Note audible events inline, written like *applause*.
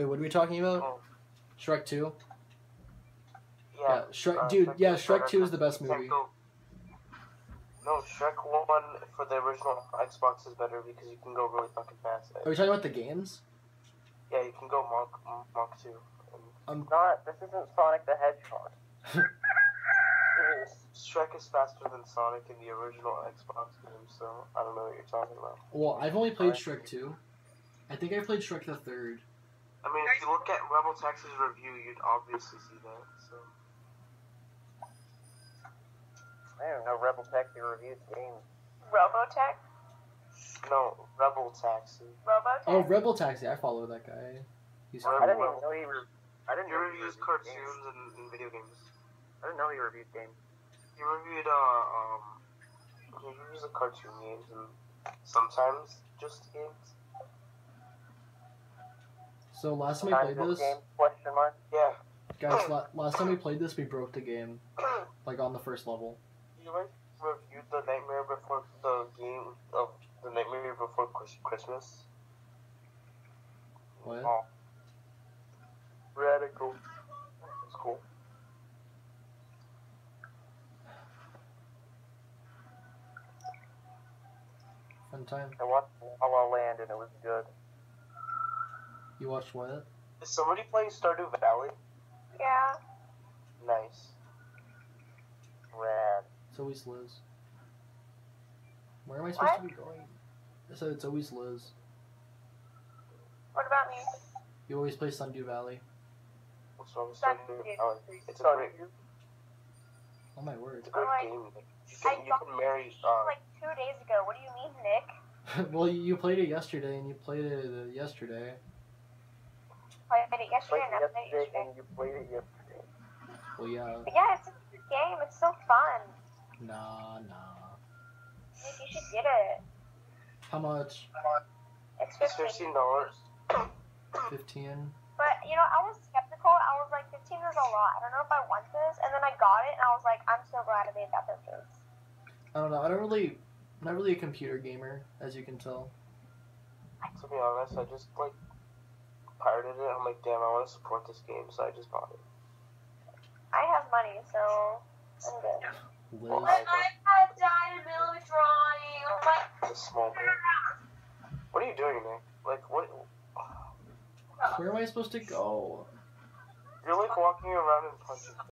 Wait, what are we talking about? Oh. Shrek Two. Yeah, Yeah, Shrek, uh, dude. Shrek Yeah, Shrek Two is the best movie. No, Shrek One for the original Xbox is better because you can go really fucking fast. Are we talking about the games? Yeah, you can go Mach Mach Two. And Not. This isn't Sonic the Hedgehog. *laughs* Shrek is faster than Sonic in the original Xbox game, so I don't know what you're talking about. Well, I've only played Shrek Two. I think I played Shrek the third. I mean, if you look at Rebel Taxi's review, you'd obviously see that. So I don't know. Rebel Taxi reviews games. Robotech? no, Rebel Taxi. Robotech? Oh, Rebel Taxi. I follow that guy. He's I cool. didn't even know he. Re- I didn't He know he reviews cartoons games. and, and video games. I didn't know he reviewed games. He reviewed uh um he reviews the cartoon games and sometimes just games. So last time we played this? Question mark. Yeah. guys. La- *clears throat* last time we played this, we broke the game, *clears throat* like on the first level. You like reviewed the Nightmare Before the game of the Nightmare Before Christmas. What? Oh. Radical. It's cool. Fun time. I watched La La Land and it was good. You watched what? Is somebody playing Stardew Valley? Yeah. Nice. Rad. It's always Liz. Where am I supposed to be going? I said it's always Liz. What about me? You always play Sundew Valley. What's wrong with Stardew Stardew Valley. Valley? It's a So, great, Oh my word. it's a great Alright. game. You I can, you got can marry. Uh, like two days ago. What do you mean, Nick? *laughs* well, you played it yesterday, and you played it uh, yesterday. Played it yesterday Played and it I played it yesterday yesterday. and you played it yesterday. Well, yeah. But yeah, it's a good game. It's so fun. Nah, nah. Nick, you should get it. How much? It's it's 15. fifteen dollars. Fifteen. But, you know, I was skeptical. I was like, 15 is a lot. I don't know if I want this. And then I got it, and I was like, I'm so glad I made that purchase. I don't know. I don't really. I'm not really a computer gamer, as you can tell. To be honest, I just like pirated it. I'm like, damn, I want to support this game, so I just bought it. I have money, so I'm good. Liz. My iPad died in the middle of drawing. Oh my The small game. What are you doing, Nick? Like, what? Where am I supposed to go? You're like walking around and punching.